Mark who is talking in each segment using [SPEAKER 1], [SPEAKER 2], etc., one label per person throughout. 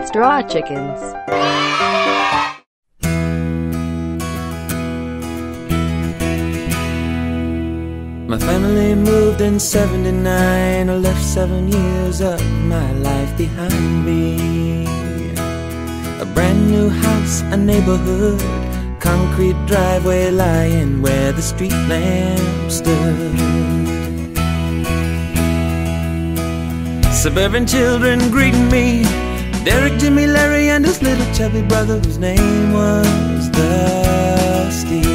[SPEAKER 1] Straw Chickens.
[SPEAKER 2] My family moved in 79 I left seven years of my life behind me A brand new house, a neighborhood Concrete driveway lying where the street lamp stood Suburban children greeting me Derek, Jimmy, Larry, and his little chubby brother Whose name was Dusty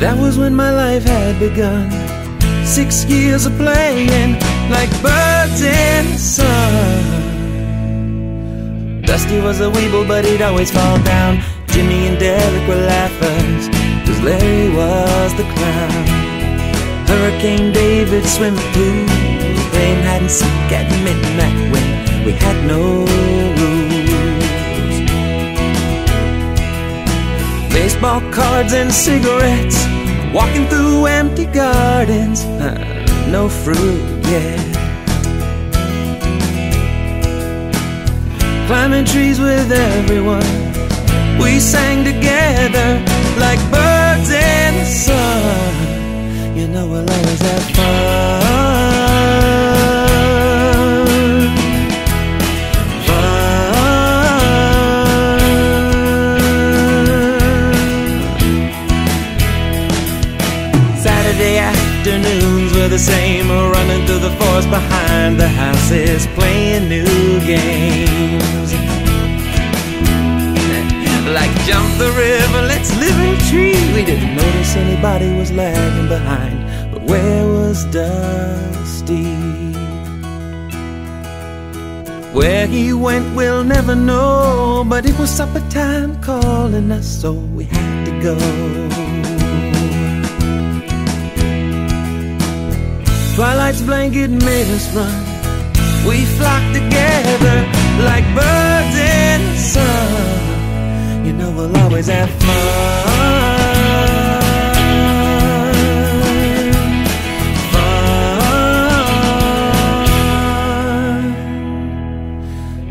[SPEAKER 2] that was when my life had begun. Six years of playing like birds in the sun. Dusty was a weeble, but he'd always fall down. Jimmy and Derek were laughers, cause Larry was the clown. Hurricane David swimming pool, playing hide and seek at midnight when we had no rules. Baseball cards and cigarettes Walking through empty gardens, uh, no fruit yet. Climbing trees with everyone, we sang together like birds in the sun. You know we'll always have fun. Afternoons were the same Running through the forest behind the houses Playing new games. Like jump the river, let's live in a tree. We didn't notice anybody was lagging behind But where was Dusty? Where he went we'll never know But it was supper time calling us So we had to go Twilight's blanket made us run. We flocked together like birds in the sun. You know we'll always have fun. Fun.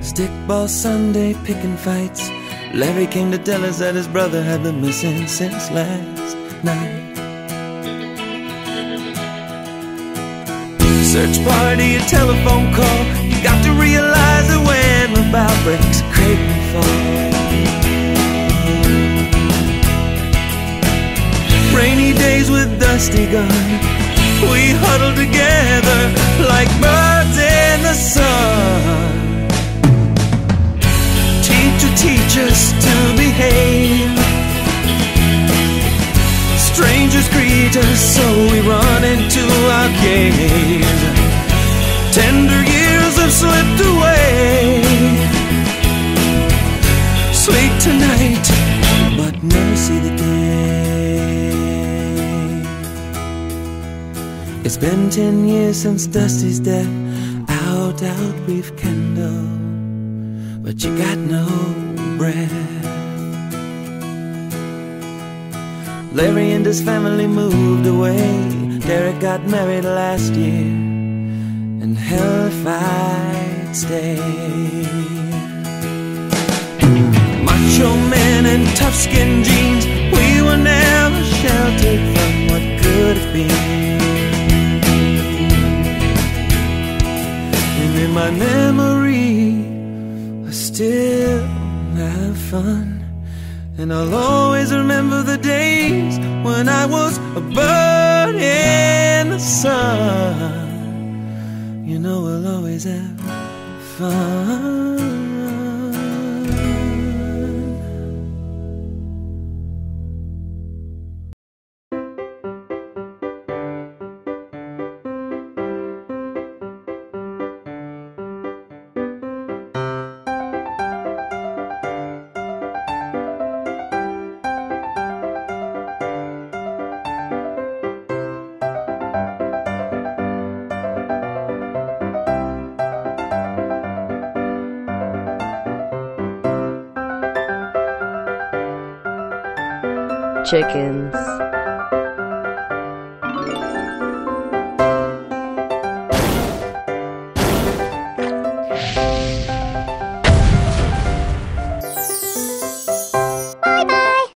[SPEAKER 2] Stickball Sunday picking fights. Larry came to tell us that his brother had been missing since last night. Search party, a telephone call. You got to realize that when the bow breaks, Creighton fall. Rainy days with Dusty gone, Strangers so we run into our caves. Tender years have slipped away. Sleep tonight, but never see the day. It's been ten years since Dusty's death. Out, out, we've kindled, but you got no breath. Larry and his family moved away. Derek got married last year, and hell if I'd stay. Macho men and tough skin jeans, we were never sheltered from what could have been. And in my memory, I still have fun. And I'll always remember the days when I was a bird in the sun. You know we'll always have fun.
[SPEAKER 1] Chickens.